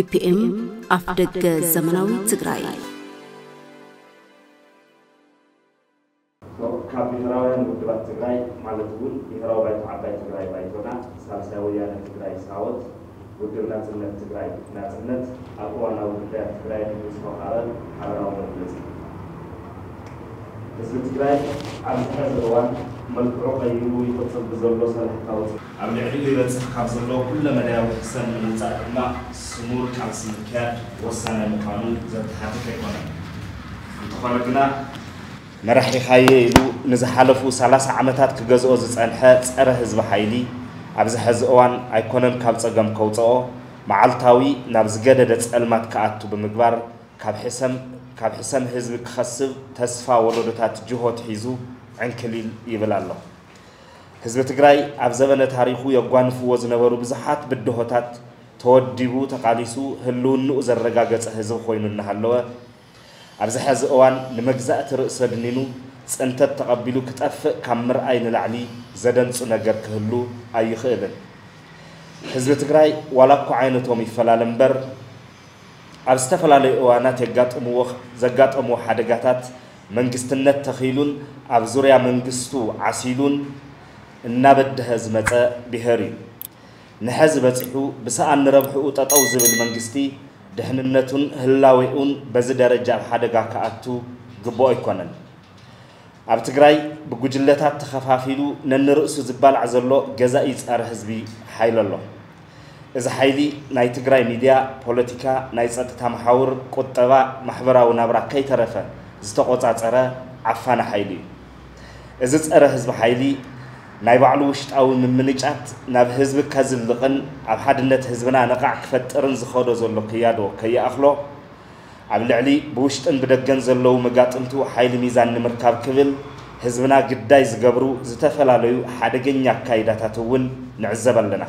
ቲፒኤም አፍደገ ዘመናዊ ትግራይ ካብ ብሔራውያን ውድባት ትግራይ ማለት እውን ብሔራዊ ባይቶ ዓባይ ትግራይ ባይቶና ሳልሳይ ወያነ ትግራይ ሳወት ውድብ ናጽነት ትግራይ ናፅነት ኣብ እዋናዊ ጉዳያት ትግራይ ዝተውሃረ ሓበራዊ መግለፂ ህዝቢ ትግራይ ኣብ ዝሕዚ እዋን ملك عقي يقول يفصل بزلو صالح قوس عم يعني إذا تسحق بزلو كل ما لا يحسن من تأخذ ما سمور كان سمكة وسنة مقامل زاد حتى كمان تخرجنا نرح لخاية إلو نزحالفو سالاس عمتات كغزو زيسانحة تسأره هزب حايلي عبزي هزقوان ايكونن كابتا غم كوتاو معالتاوي نابزقادة تسألمات كاعتو بمقبار كاب حسم كاب حسم هزب كخصب تسفا ولودتات جوهو تحيزو عنكليل يبلع الله حزب تقرأي عبزبنا تاريخو يقوان فوز نبرو بزحات بدهوتات توديبو تقاليسو هلون نؤزر رقاقة حزب خوينو النهالوه عبز حز أوان نمجزأة رئيس دنينو سنتت تقبلو كتأفق كامر أين العلي زدن سنقر كهلو أي خيبن حزب تقرأي ولاكو عينتهم يفلالن بر عبز تفلالي أوانات يقاطمو زقاطمو حدقاتات መንግስትነት ተኺሉን ኣብ ዙርያ መንግስቱ ዓሲሉን እናበድሀ ዝመፀ ብሄር እዩ ንሐ ዝበፂሑ ብሰኣን ንረብሕኡ ጠጠው ዝብል መንግስቲ ድሕንነቱን ህላዊኡን በዚ ደረጃ ኣብ ሓደጋ ከኣቱ ግቡኦ ኣይኮነን ኣብ ትግራይ ብጉጅለታት ተኸፋፊሉ ነንርእሱ ዝበልዕ ዘሎ ገዛኢ ፀረ ህዝቢ ሓይሊ ኣሎ እዚ ሓይሊ ናይ ትግራይ ሚድያ ፖለቲካ ናይ ፀጥታ መሓውር ቁጠባ ማሕበራዊ ናብራ ከይተረፈ ዝተቆፃፀረ ዓፋነ ሓይሊ እዩ እዚ ፀረ ህዝቢ ሓይሊ ናይ ባዕሉ ውሽጣዊ ምምንጫት ናብ ህዝቢ ከዝልቕን ኣብ ሓድነት ህዝብና ንቓዕ ክፈጥርን ዝኸዶ ዘሎ ክያዶ ከይኣኽሎ ኣብ ልዕሊ ብውሽጥን ብደገን ዘለዉ መጋጥምቱ ሓይሊ ሚዛን ንምርካብ ክብል ህዝብና ግዳይ ዝገብሩ ዝተፈላለዩ ሓደገኛ ኣካይዳታት እውን ንዕዘብ ኣለና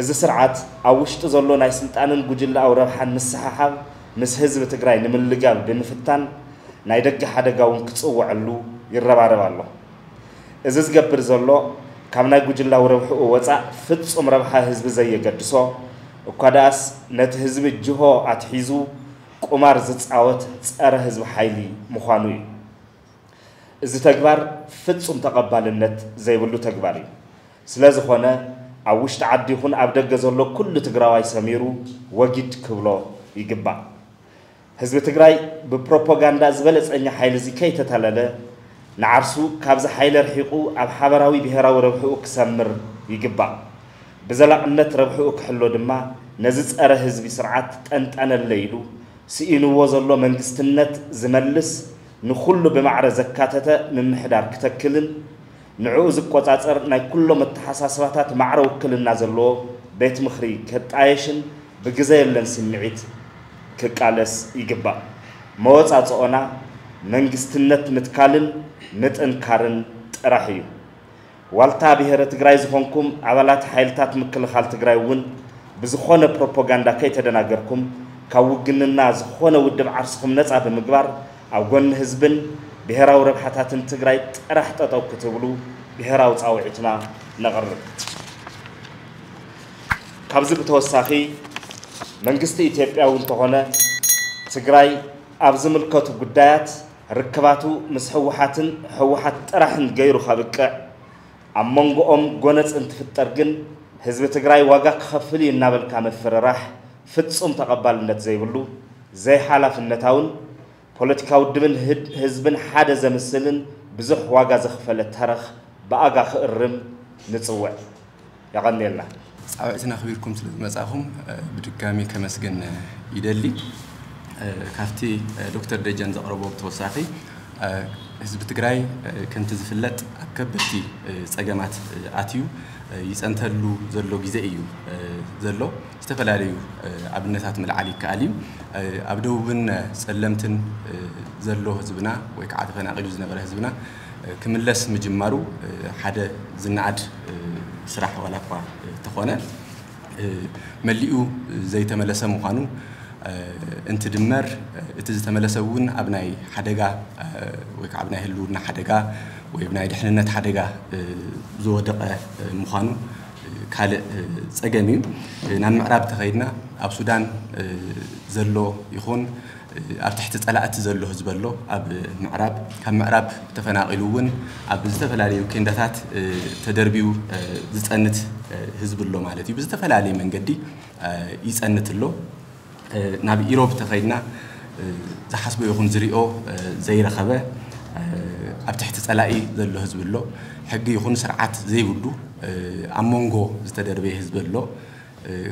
እዚ ስርዓት ኣብ ውሽጢ ዘሎ ናይ ስልጣንን ጉጅላዊ ረብሓን ምስሓሓብ ምስ ህዝቢ ትግራይ ንምልጋብ ብምፍታን ናይ ደገ ሓደጋ እውን ክፅውዐሉ ይረባረብ ኣሎ እዚ ዝገብር ዘሎ ካብ ናይ ጉጅላዊ ረብሕኡ ወፃእ ፍጹም ረብሓ ህዝቢ ዘየገድሶ እኳ ደኣስ ነቲ ህዝቢ ጅሆ ኣትሒዙ ቁማር ዝፃወት ፀረ ህዝቢ ሓይሊ ምዃኑ እዩ እዚ ተግባር ፍጹም ተቐባልነት ዘይብሉ ተግባር እዩ ስለ ዝኾነ ኣብ ውሽጢ ዓዲ ይኹን ኣብ ደገ ዘሎ ኩሉ ትግራዋይ ሰሚሩ ወጊድ ክብሎ ይግባእ ህዝቢ ትግራይ ብፕሮፓጋንዳ ዝበለፀኛ ሓይሊ እዚ ከይተታለለ ንዓርሱ ካብዚ ሓይሊ ርሒቑ ኣብ ሓበራዊ ብሄራዊ ረብሕኡ ክሰምር ይግባእ ብዘላቕነት ረብሕኡ ክሕሎ ድማ ነዚ ፀረ ህዝቢ ስርዓት ጠንጠነለ ኢሉ ስኢንዎ ዘሎ መንግስትነት ዝመልስ ንኩሉ ብማዕረ ዘካተተ ምምሕዳር ክተክልን ንዕኡ ዝቆፃፀር ናይ ኩሎም ኣተሓሳስባታት ማዕረ ውክልና ዘለዎ ቤት ምኽሪ ከጣየሽን ብግዜ የለን ስምዒት ክቃለስ ይግባእ። መወፃፅኦና መንግስትነት ምትካልን ምጥንካርን ጥራሕ እዩ። ዋልታ ብሔረ ትግራይ ዝኾንኩም ኣባላት ሓይልታት ምክልኻል ትግራይ እውን ብዝኾነ ፕሮፓጋንዳ ከይተደናገርኩም ካብ ውግንና ዝኾነ ውድብ ዓርስኹም ነፃ ብምግባር ኣብ ጎኒ ህዝብን ብሔራዊ ረብሓታትን ትግራይ ጥራሕ ጠጠው ክትብሉ ብሔራዊ ፃውዒትና ነቕርብ ካብዚ ብተወሳኺ መንግስቲ ኢትዮጵያ እውን እንተኾነ ትግራይ ኣብ ዝምልከቱ ጉዳያት ርክባቱ ምስ ህወሓትን ህወሓት ጥራሕን ገይሩ ከብቅዕ ኣብ መንጎኦም ጎነፅ እንትፍጠር ግን ህዝቢ ትግራይ ዋጋ ክኸፍል እዩ እናበልካ ምፍርራሕ ፍጹም ተቐባልነት ዘይብሉ ዘይሓላፍነታውን ፖለቲካ ውድብን ህዝብን ሓደ ዘምስልን ብዙሕ ዋጋ ዘኽፈለ ተረኽ ብኣጋ ክእርም ንፅውዕ የቐኒልና ፃውዕትና ኣኽቢርኩም ስለ ዝመፃኹም ብድጋሚ ከመስገን ይደሊ ካብቲ ዶክተር ደጀን ዘቕረቦ ብተወሳኺ ህዝቢ ትግራይ ከምቲ ዝፍለጥ ኣብ ከበድቲ ፀገማት ኣትዩ ይፀንተሉ ዘሎ ግዜ እዩ ዘሎ ዝተፈላለዩ ኣብነታት ምልዓል ይከኣል እዩ ኣብ ደቡብን ፀለምትን ዘሎ ህዝብና ወይ ከዓ ተፈናቂሉ ዝነበረ ህዝብና ክምለስ ምጅማሩ ሓደ ዝነኣድ سرح ولا قا تخونا مليئو زي تملسة مقانو انت دمر اتز تملسون ابناي حدقة ويك ابناي هلورنا حدقة ويبناي دحننا حدقة زو دقة مقانو كال سجمي نعم عرب تغيرنا أبسودان زلو يخون ኣብ ትሕቲ ፀላእቲ ዘሎ ህዝቢ ኣሎ ኣብ ምዕራብ ካብ ምዕራብ ተፈናቂሉ እውን ኣብ ዝተፈላለዩ ኬንዳታት ተደርቢዩ ዝፀንት ህዝቢ ኣሎ ማለት እዩ ብዝተፈላለየ መንገዲ ይፀንት ኣሎ ናብ ኢሮብ ተኸይድና ዝሓስቦ ይኹን ዝሪኦ ዘይረኸበ ኣብ ትሕቲ ፀላኢ ዘሎ ህዝቢ ኣሎ ሕጊ ይኹን ስርዓት ዘይብሉ ኣብ መንጎ ዝተደርበየ ህዝቢ ኣሎ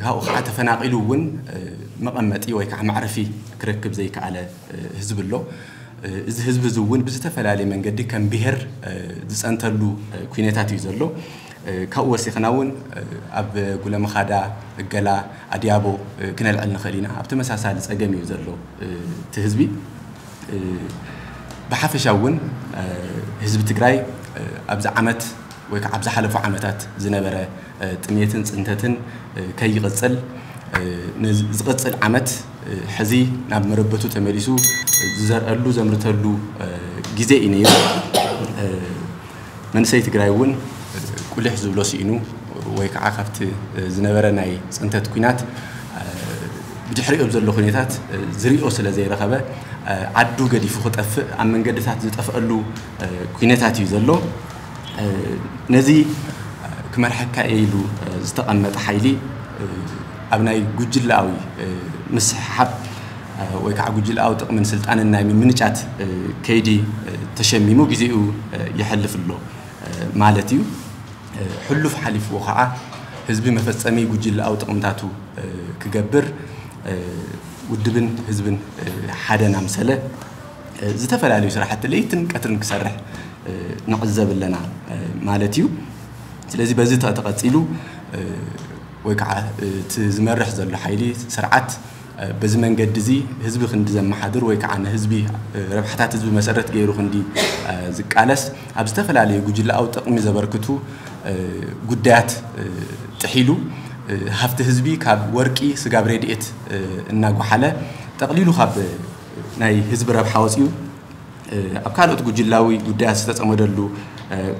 ካብኡ ከዓ ተፈናቂሉ እውን መቐመጢ ወይ ከዓ ማዕረፊ ክረክብ ዘይከኣለ ህዝቢ ኣሎ እዚ ህዝቢ እዚ እውን ብዝተፈላለየ መንገዲ ከም ብሄር ዝፀንተሉ ኩነታት እዩ ዘሎ ካብኡ ወሲኽና እውን ኣብ ጉለመኻዳ እገላ ኣድያቦ ክነልዕል ንኽእል ኢና ኣብ ተመሳሳሊ ፀገም እዩ ዘሎ እቲ ህዝቢ ብሓፈሻ እውን ህዝቢ ትግራይ ኣብዚ ዓመት ويك عبز حلف عمتات زنبرة تميتن سنتتن كي غسل نز غسل عمت حزي نعم مربتو تمارسو زر قلو زمر تلو جزئي من سيت جرايون كل حزب لوس إنه ويك عقبت زنبرة ناي سنتت كينات بتحرق أبزر لخنيتات زري أصل زي رخبة عدو قد يفوخ تقف عم من قد تحت تقف قلو كينات هاتي زلو نزي كمرحكا إيلو زتقمت حيلي أبناي جوجل أوي مسحب ويكع جوجل أو تقمن سلت أنا النايم من نجات كيدي تشمي مو جزيو يحلف اللو مالتيو حلف حلف وقع حزبي مفسامي جوجل أو تقمتاتو كجبر ودبن حزبن حدا نام ዝተፈላለዩ ስራሕቲ ለይትን ቀትርን ክሰርሕ ንዕዘብ ኣለና ማለት እዩ ስለዚ በዚ ተቐፂሉ ወይ ከዓ እቲ ዝመርሕ ዘሎ ሓይሊ ስርዓት በዚ መንገዲ እዚ ህዝቢ ክንዲ ዘመሓድር ወይ ከዓ ንህዝቢ ረብሓታት ህዝቢ መሰረት ገይሩ ክንዲ ዝቃለስ ኣብ ዝተፈላለዩ ጉጅላዊ ጥቕሚ ዘበርክቱ ጉዳያት ጥሒሉ ሃፍቲ ህዝቢ ካብ ወርቂ ስጋብ ሬድኤት እናጓሓለ ጠቕሊሉ ካብ ናይ ህዝቢ ረብሓ ወፂኡ ኣብ ካልኦት ጉጅላዊ ጉዳያት ዝተፀመደሉ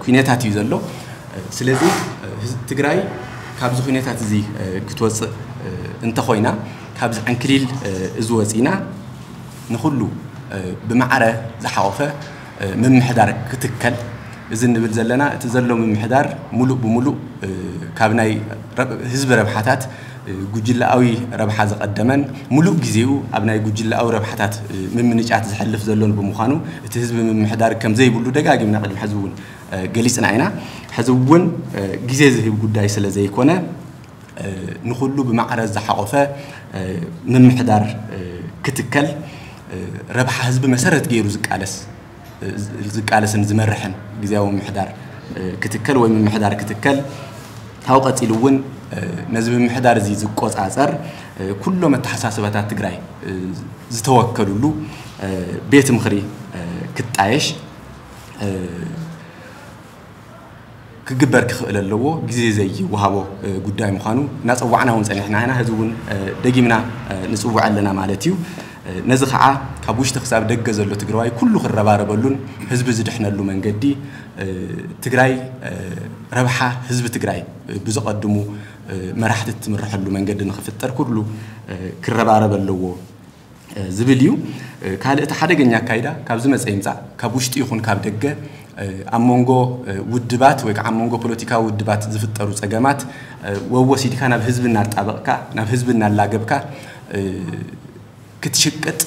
ኩነታት እዩ ዘሎ ስለዚ ትግራይ ካብዚ ኩነታት እዚ ክትወፅእ እንተኮይና ካብዚ ዕንክሊል እዚ ወፂና ንኩሉ ብማዕረ ዝሓቆፈ ምምሕዳር ክትከል እዚ ንብል ዘለና እቲ ዘሎ ምምሕዳር ሙሉእ ብሙሉእ ካብ ናይ ህዝቢ ረብሓታት ጉጅላዊ ረብሓ ዝቐደመን ሙሉእ ግዜኡ ኣብ ናይ ጉጅላዊ ረብሓታት ምምንጫት ዝሕልፍ ዘሎን ብምዃኑ እቲ ህዝቢ ምምሕዳር ከም ዘይብሉ ደጋጊምና ቅድሚ ሕዚ እውን ገሊፅና ኢና ሕዚ እውን ግዜ ዝህብ ጉዳይ ስለ ዘይኮነ ንኩሉ ብማዕረዝ ዝሓቆፈ ምምሕዳር ክትከል ረብሓ ህዝቢ መሰረት ገይሩ ዝቃለስ ዝቃለስን ዝመርሕን ግዜያዊ ምምሕዳር ክትከል ወይ ምምሕዳር ክትከል ታው ቀፂሉ እውን نزب محدار زي زكوز عزر كل ما تحساس بتاعت جراي زتوكلوا له بيت مخري كنت عايش كجبر كخل اللو جزي زي وهابو قدام مخانو ناس وعنا هون سنحنا هنا هذون دقي منا نسوع علنا مالتيو نزخع كابوش تخساب دقة زلو تجراي كل خرب عرب اللون حزب زد احنا اللو من جدي تجراي ربحه حزب تجراي بزقدمو መራሕቲ እትምርሐሉ መንገዲ ንክፍጠር ኩሉ ክረባረብ ኣለዎ ዝብል እዩ ካልእ እቲ ሓደገኛ ኣካይዳ ካብ ዝመፀ ይምፃእ ካብ ውሽጢ ይኹን ካብ ደገ ኣብ መንጎ ውድባት ወይ ከዓ ኣብ መንጎ ፖለቲካዊ ውድባት ዝፍጠሩ ፀገማት ወወሲድካ ናብ ህዝቢ እናጣበቕካ ናብ ህዝቢ እናላገብካ ክትሽቅጥ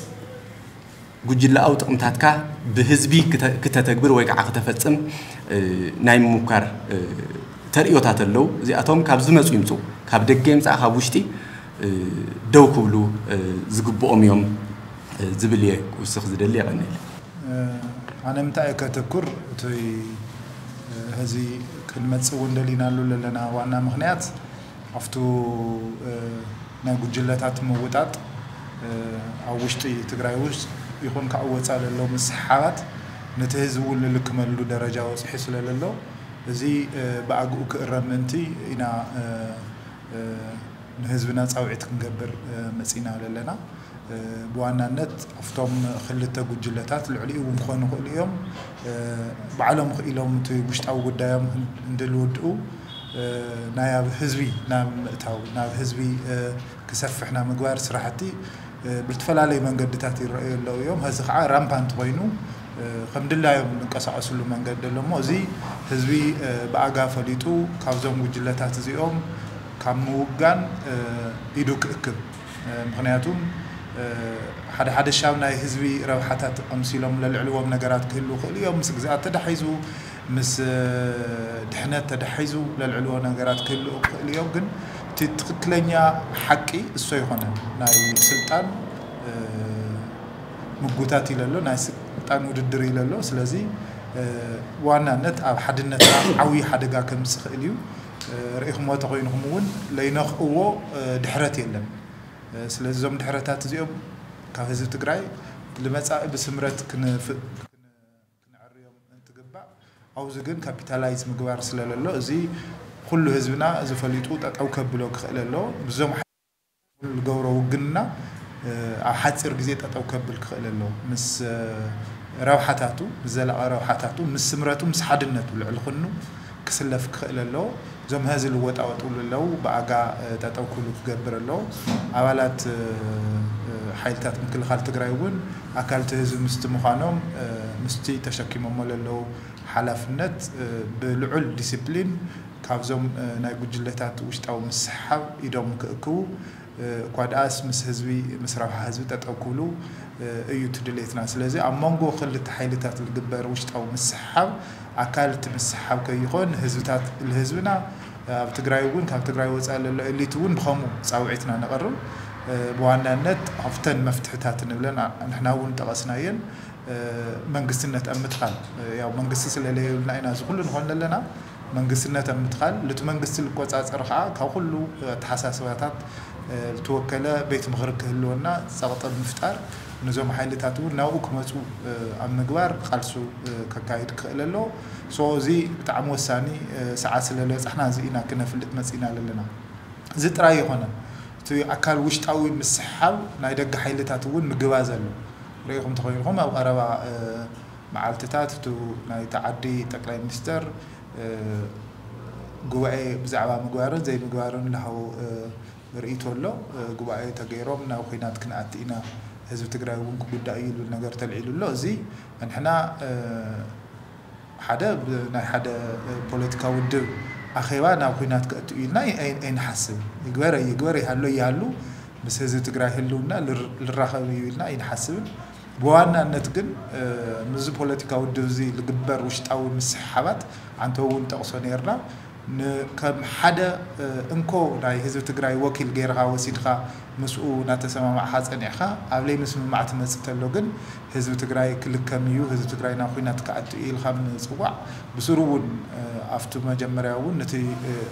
ጉጅላዊ ጥቕምታትካ ብህዝቢ ክተተግብር ወይ ከዓ ክተፈፅም ናይ ምሙካር ተርእዮታት ኣለዉ እዚኣቶም ካብ ዝመፁ ይምፁ ካብ ደገ ይምፃእ ካብ ውሽጢ ደው ክብሉ ዝግብኦም እዮም ዝብል እየ ክውስኽ ዝደሊ ይቐኒ ኣነ ምንታይ እየ ከተኩር እቲ ሕዚ ክንመፅእ እውን ደሊናሉ ዘለና ዋና ምክንያት ኣብቲ ናይ ጉጅለታት ምውጣጥ ኣብ ውሽጢ ትግራይ ውሽጥ ይኹን ካብ ወፃ ዘሎ ምስሓባት ነቲ ህዝቢ እውን ልልክመሉ ደረጃ ወፅሒ ስለ ዘሎ زي بعقوك الرمنتي إنا نهز بنا تعويت كنجبر مسينا لنا بوانا نت افتم خلت جلتات العلي ومخون اليوم بعلم خيلهم تي مش تعو قدام ندلودو نايا هزبي نام تاو نا هزبي كسفحنا مقوار صراحتي بالتفلا من قدتاتي الرأي اللي يوم هزخ عا ከም ድላዮም ዝንቀሳቐስሉ መንገዲ ኣሎ እሞ እዚ ህዝቢ ብኣጋ ፈሊጡ ካብዞም ጉጅለታት እዚኦም ካብ ምውጋን ኢዱ ክእክብ ምክንያቱም ሓደ ሓደ ሻብ ናይ ህዝቢ ረብሓታት ቀምሲሎም ለልዕልዎም ነገራት ክህሉ ክእሉ እዮም ምስ ግዝኣት ተዳሒዙ ምስ ድሕነት ተዳሒዙ ለልዕልዎ ነገራት ክህሉ ክእሉ እዮም ግን እቲ ትክክለኛ ሓቂ እሶ ይኮነን ናይ ስልጣን ምጉታት ኢሉ ኣሎ ናይ ቀጣሚ ውድድር ኢለ ኣሎ ስለዚ ዋናነት ኣብ ሓድነት ዓብዪ ሓደጋ ከም ዝኽእል እዩ ርኢኹሞ ተኮይንኹም እውን ለይነኽእዎ ድሕረት የለን ስለዚ እዞም ድሕረታት እዚኦም ካብ ህዝቢ ትግራይ ንመፃኢ ብስምረት ክንዕርዮም እንትግባእ ኣብዚ ግን ካፒታላይዝ ምግባር ስለለሎ እዚ ኩሉ ህዝብና ዝፈሊጡ ጠጠው ከብሎ ክኽእል ኣሎ ብዞም ዝገብሮ ውግንና ኣብ ሓፂር ግዜ ጠጠው ከብል ክኽእል ኣሎ ምስ ረብሓታቱ ብዘለቐ ረብሓታቱ ምስ ስምረቱ ምስ ሓድነቱ ልዕሊ ኮይኑ ክስለፍ ክኽእል ኣለዎ እዞም ህዚ ልወጣወጡሉ ኣለዉ ብኣጋ ጠጠው ክብሉ ክገብር ኣለዎ ኣባላት ሓይልታት ምክልኻል ትግራይ እውን ኣካልቲ ህዝቢ ምስቲ ምዃኖም ምስቲ ተሸኪሞሞ ዘለዉ ሓላፍነት ብልዑል ዲስፕሊን ካብዞም ናይ ጉጅለታት ውሽጣዊ ምስሓብ ኢዶም ክእክቡ እኳ ደኣስ ምስ ህዝቢ ምስ ረብሓ ህዝቢ ጠጠው ክብሉ أيوت دليتنا سلزي أمانجو خل التحيلات الجبر وشت أو مسحب عكالة مسحب كيقون هزوتات الهزونا بتقرأيون كم تقرأي وتسأل اللي تون بخمو سعوتنا نقرب بوعنا النت أفتن مفتحتات نبلنا نحنا ون تغسناين من قصنا تأمتخل يا من قصص اللي لنا إنا زغلن خلنا لنا من قصنا تأمتخل لتمن قص الكوتس على رخاء كقولوا تحساس وياتات توكلا بيت مغرك هلونا سقط المفتار نزوم حالة تاتو ناو كمتو عم نقبار خالصو كاكايد كألالو سو زي بتعم وساني ساعة سلالو احنا زينا كنا في اللتمة زينا للنا زيت راي هنا تو أكال وش تاوي مسحاب نايدق حالة تاتو نقبار زلو ريخم تخوين هما أو أربع معالتتات تو نايتعدي تقلي مستر جوعي بزعبا مقبار زي مقبارن لهو رئيتو اللو جوعي تقيروم ناو خينات كنا أتئنا هزب تقرأ وانك بدا يل نقدر تلعيل اللوزي نحنا حدا بنا حدا بوليتيكا ودو أخيوانا وكينات كتقيلنا إين إين حسب يقرأ يقرأ يحلو يحلو بس هزب تقرأ يحلونا للرخاء يقولنا إين حسب بوانا نتقن مزب بوليتيكا ودو زي لقبر وش تعود مسحبات عن تو وانت أصنيرنا كم حدا انكو ناي هزب تقرأ وكيل غيرها وسيدها مسؤول ناتسمع مع حاس أنيخا عبلي مسمى مع تمس تلوجن هزب تقرأي كل كم يو هزب تقرأي ناخوي نتكعت إيل خام نسوع بسرون أفتو ما جمرعون نتي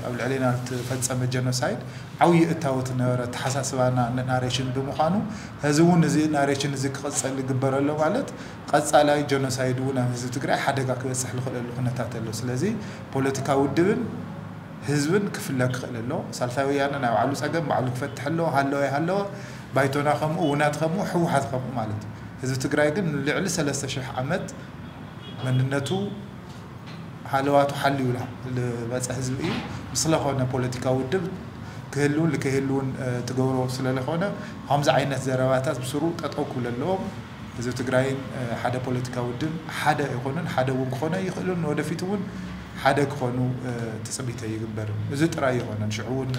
قبل علينا الفتصة جنوسايد عوي التوت نورة حساس وانا ناريشن بمخانو هزون نزي ناريشن نزي قصة اللي جبر الله وعلت قصة على جنوسايد ونا هزب تقرأي حدا كبس حلو خلال خنا تاتلو سلزي بوليتيكا ودبن ህዝብን ክፍለ ክኽእል ኣሎ ሳልሳይ ወያነ ናይ ባዕሉ ፀገም ባዕሉ ክፈትሕ ኣለዎ ሃለወ ሃለወ ባይቶና ከምኡ ውናት ከምኡ ሕወሓት ከምኡ ማለት እዩ ህዝቢ ትግራይ ግን ንልዕሊ 3 ሽሕ ዓመት መንነቱ ሃለዋቱ ሓልዩ ዝበፀ ህዝቢ እዩ ምስለኾነ ፖለቲካ ውድብ ክህልውን ልክህልውን ትገብሮ ስለለኾነ ከምዚ ዓይነት ዘረባታት ብስሩዕ ጠጠው ክብል ኣለዎም ህዝቢ ትግራይን ሓደ ፖለቲካ ውድብ ሓደ ይኮኑን ሓደ እውን ክኾነ ይኽእሉን ወደፊት እውን حدك خانو تسبيته يكبر زت رأي خان نشعون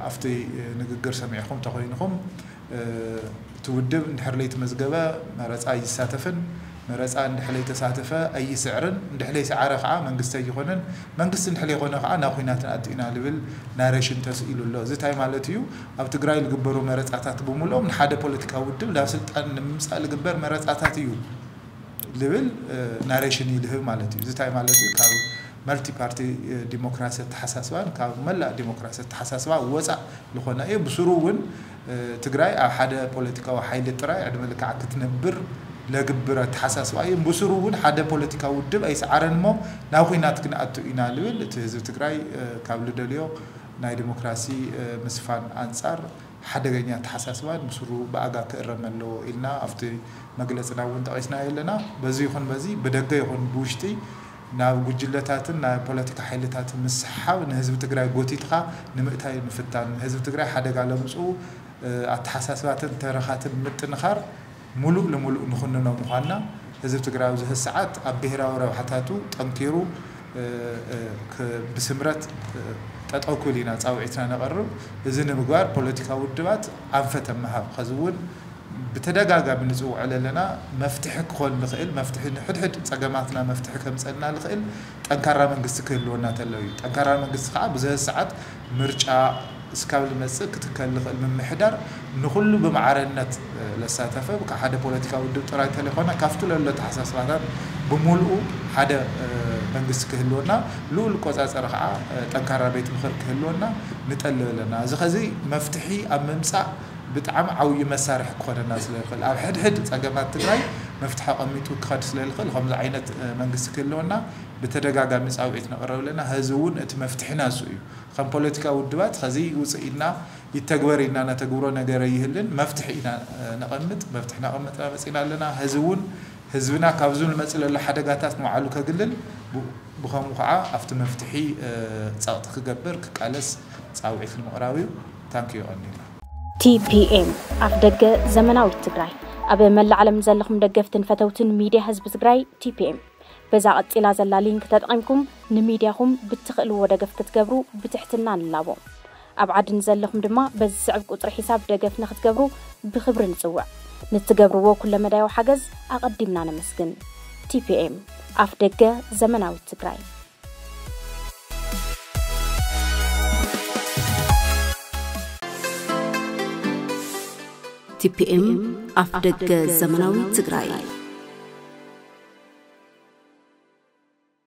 أفتي نقدر سمعكم خم تقولينهم تودب نحرليت مزجبة مرات أي ساتفن مرات أن حليت ساتفة أي سعر عند حليت سعر خا من قصة يخونن من قصة نحلي خونا خا أنا خوينا تنادينا لبل نارش أنت سئلوا الله زت هاي مالتيو أبتغراي الجبر ومرات أتات بملهم حدا بوليتيكا ودب لا سلت أن مسألة الجبر مرات أتاتيو ዝብል ናሬሽን ይልህብ ማለት እዩ እዚታይ ማለት እዩ ካብ መልቲ ፓርቲ ዲሞክራሲ ኣተሓሳስባን ካብ መላእ ዲሞክራሲ ኣተሓሳስባ ወፃእ ዝኾነ እዩ ብስሩ እውን ትግራይ ኣብ ሓደ ፖለቲካዊ ሓይሊ ጥራይ ዕድመ ልክዓ ክትነብር ለግብረ ተሓሳስባ እዩ ብስሩ እውን ሓደ ፖለቲካ ውድብ ኣይሰዓረን ሞ ናብ ኩናት ክንኣቱ ኢና ልብል እቲ ህዝቢ ትግራይ ካብ ዝደልዮ ናይ ዲሞክራሲ ምስፋን ኣንፃር ሓደገኛ ኣተሓሳስባን ምስሩ ብኣጋ ክእረም ኣለዎ ኢልና ኣብቲ መግለፅና እውን ጠቂስና ኣለና በዚ ይኹን በዚ ብደገ ይኹን ብውሽጢ ናብ ጉጅለታትን ናብ ፖለቲካ ሓይልታትን ምስሓብ ንህዝቢ ትግራይ ጎቲትካ ንምእታይ ምፍታን ህዝቢ ትግራይ ሓደጋ ለምፅኡ ኣተሓሳስባትን ተረኻትን ምጥንኻር ሙሉእ ንሙሉእ ንኽንኖ ምዃንና ህዝቢ ትግራይ ኣብዚ ሕዚ ሰዓት ኣብ ብሄራዊ ረብሓታቱ ጠንኪሩ ብስምረት تأكلين أتوقعتنا نقرب زين مقدار بوليتيكا ودبات أنفت مهاب خزون بتدقق من زوع على لنا مفتح كل الخيل مفتح حد حد تجمعتنا مفتح كم سالنا الخيل أنكر من قصة كل ونا تلوي أنكر من قصة خاب زي الساعات مرجع سكابل مسك تكل الخيل من محدر نخل بمعرنة لساتفه بكحد بوليتيكا ودب تراي تلفونا كافتو لله تحسس بعدين ብምልኡ ሓደ መንግስቲ ክህልወና ልኡል ቆፃፀሪ ከዓ ጠንካራ ቤት ምክር ክህልወና ንጠልብ ኣለና እዚ ከዚ መፍትሒ ኣብ ምምፃእ ብጣዕሚ ዓብዪ መሳርሒ ክኾነና ስለ ይኽእል ኣብ ሕድሕድ ፀገማት ትግራይ መፍትሒ ቀሚጡ ክኸድ ስለ ይኽእል ከምዚ ዓይነት መንግስቲ ክህልወና ብተደጋጋሚ ፃውዒት ነቕረብ ኣለና ህዚ እውን እቲ መፍትሒና እሱ እዩ ከም ፖለቲካ ውድባት ከዚ ውፅኢና ይተግበር ኢልና ነተግብሮ ነገር ይህልን መፍትሒ ኢና ነቐምጥ መፍትሒ ናቐምጥና መፅና ኣለና ህዚ እውን ህዝብና ካብዚ ዝመፅእ ዘሎ ሓደጋታት ንባዕሉ ከግልል ብከምኡ ከዓ ኣብቲ መፍትሒ ፀቕጢ ክገብር ክቃለስ ፃውዒት ንምቕራብ እዩ ታንኪዩ ቀኒልና ቲፒኤም ኣፍ ደገ ዘመናዊት ትግራይ ኣብ መላእ ዓለም ዘለኹም ደገፍትን ፈተውትን ሚድያ ህዝቢ ትግራይ ቲፒኤም በዛ ቀፂላ ዘላ ሊንክ ተጠቒምኩም ንሚድያኹም ብትኽእልዎ ደገፍ ክትገብሩ ብትሕትና ንላቦ ኣብ ዓድን ዘለኹም ድማ በዚ ዝዕብ ቁፅሪ ሒሳብ ደገፍ ንክትገብሩ ብክብሪ ንፅውዕ ንትገብርዎ መዳዮ ሓገዝ ኣቐዲምና ነመስግን ቲፒኤም ኣፍ ደገ ዘመናዊት ትግራይ ቲፒኤም ኣፍ ደገ ዘመናዊ ትግራይ